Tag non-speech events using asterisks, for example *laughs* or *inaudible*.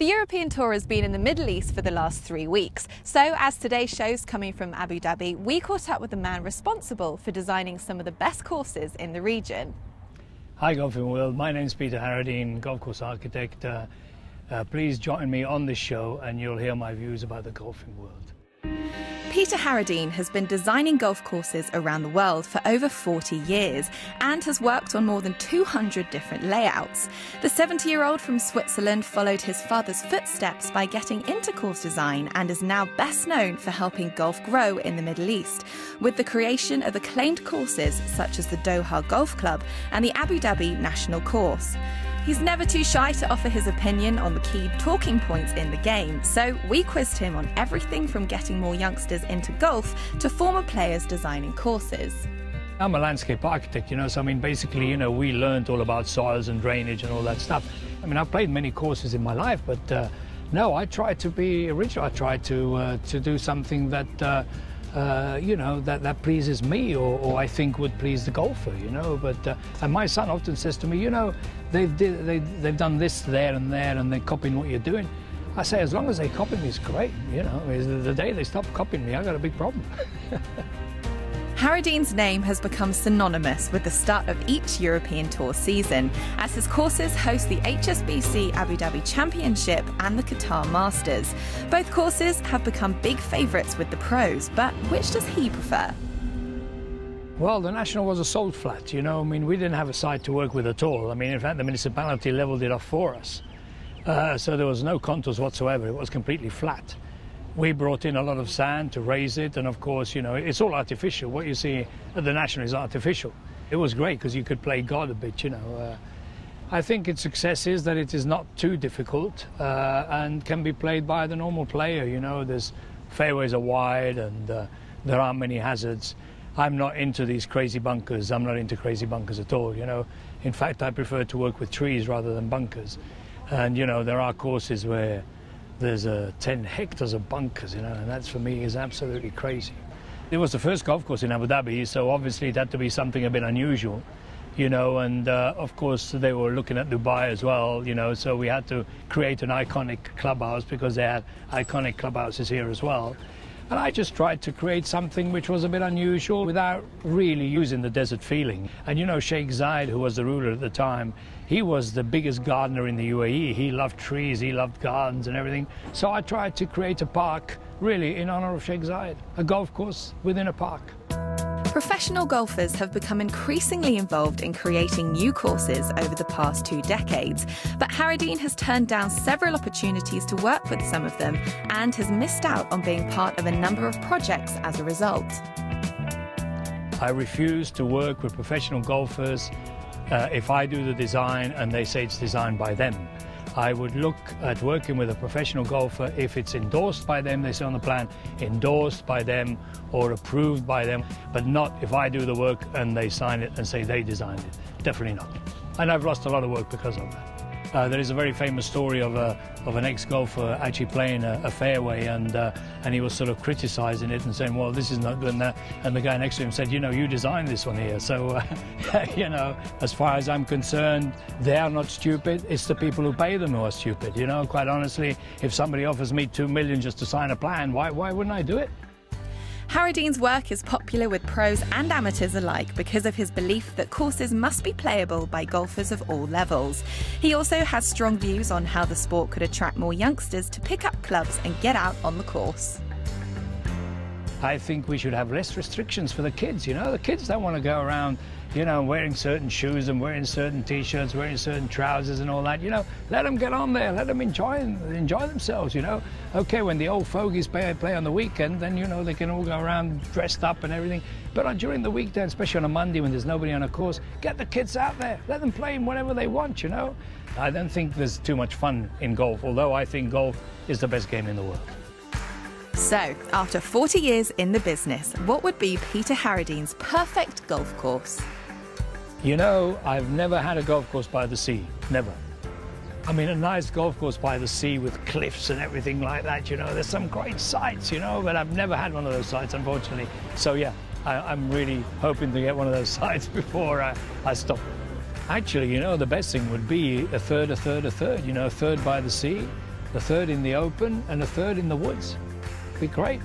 The European Tour has been in the Middle East for the last three weeks. So, as today's show's coming from Abu Dhabi, we caught up with the man responsible for designing some of the best courses in the region. Hi, Golfing World. My name is Peter Harradine, golf course architect. Uh, uh, please join me on this show and you'll hear my views about the golfing world. Peter Harradine has been designing golf courses around the world for over 40 years and has worked on more than 200 different layouts. The 70 year old from Switzerland followed his father's footsteps by getting into course design and is now best known for helping golf grow in the Middle East, with the creation of acclaimed courses such as the Doha Golf Club and the Abu Dhabi National Course. He's never too shy to offer his opinion on the key talking points in the game, so we quizzed him on everything from getting more youngsters into golf to former players designing courses. I'm a landscape architect, you know, so I mean, basically, you know, we learned all about soils and drainage and all that stuff. I mean, I've played many courses in my life, but uh, no, I tried to be original. I tried to uh, to do something that. Uh, uh, you know, that, that pleases me or, or, I think would please the golfer, you know. But uh, and my son often says to me, you know, they've, did, they, they've done this there and there and they're copying what you're doing. I say, as long as they copy me, it's great, you know. The day they stop copying me, I've got a big problem. *laughs* Harradine's name has become synonymous with the start of each European Tour season, as his courses host the HSBC Abu Dhabi Championship and the Qatar Masters. Both courses have become big favourites with the pros, but which does he prefer? Well, the National was a salt flat, you know. I mean, we didn't have a site to work with at all. I mean, in fact, the municipality leveled it off for us. Uh, so there was no contours whatsoever. It was completely flat. We brought in a lot of sand to raise it, and of course, you know, it's all artificial. What you see at the National is artificial. It was great because you could play God a bit, you know. Uh, I think its success is that it is not too difficult uh, and can be played by the normal player. You know, there's fairways are wide and uh, there aren't many hazards. I'm not into these crazy bunkers. I'm not into crazy bunkers at all. You know, in fact, I prefer to work with trees rather than bunkers. And you know, there are courses where there's uh, 10 hectares of bunkers, you know, and that's for me is absolutely crazy. It was the first golf course in Abu Dhabi, so obviously it had to be something a bit unusual, you know, and uh, of course they were looking at Dubai as well, you know, so we had to create an iconic clubhouse because they had iconic clubhouses here as well. And I just tried to create something which was a bit unusual without really using the desert feeling. And you know, Sheikh Zayed, who was the ruler at the time, he was the biggest gardener in the UAE. He loved trees, he loved gardens and everything. So I tried to create a park really in honor of Sheikh Zayed, a golf course within a park. Professional golfers have become increasingly involved in creating new courses over the past two decades, but Harradine has turned down several opportunities to work with some of them and has missed out on being part of a number of projects as a result. I refuse to work with professional golfers uh, if I do the design and they say it's designed by them. I would look at working with a professional golfer if it's endorsed by them, they say on the plan, endorsed by them or approved by them, but not if I do the work and they sign it and say they designed it. Definitely not. And I've lost a lot of work because of that. Uh, there is a very famous story of, a, of an ex-golfer actually playing a, a fairway and, uh, and he was sort of criticizing it and saying, well, this is not good. And, uh, and the guy next to him said, you know, you designed this one here. So, uh, *laughs* you know, as far as I'm concerned, they are not stupid. It's the people who pay them who are stupid. You know, quite honestly, if somebody offers me two million just to sign a plan, why, why wouldn't I do it? Harradine's work is popular with pros and amateurs alike because of his belief that courses must be playable by golfers of all levels. He also has strong views on how the sport could attract more youngsters to pick up clubs and get out on the course. I think we should have less restrictions for the kids. You know, the kids don't want to go around, you know, wearing certain shoes and wearing certain t-shirts, wearing certain trousers and all that. You know, let them get on there, let them enjoy enjoy themselves. You know, okay, when the old fogies play, play on the weekend, then you know they can all go around dressed up and everything. But on, during the weekday, especially on a Monday when there's nobody on a course, get the kids out there, let them play in whatever they want. You know, I don't think there's too much fun in golf, although I think golf is the best game in the world. So, after 40 years in the business, what would be Peter Harradine's perfect golf course? You know, I've never had a golf course by the sea. Never. I mean, a nice golf course by the sea with cliffs and everything like that, you know, there's some great sites, you know, but I've never had one of those sites, unfortunately. So, yeah, I, am really hoping to get one of those *laughs* sites before I, I stop. Actually, you know, the best thing would be a third, a third, a third, you know, a third by the sea, a third in the open, and a third in the woods. Be great.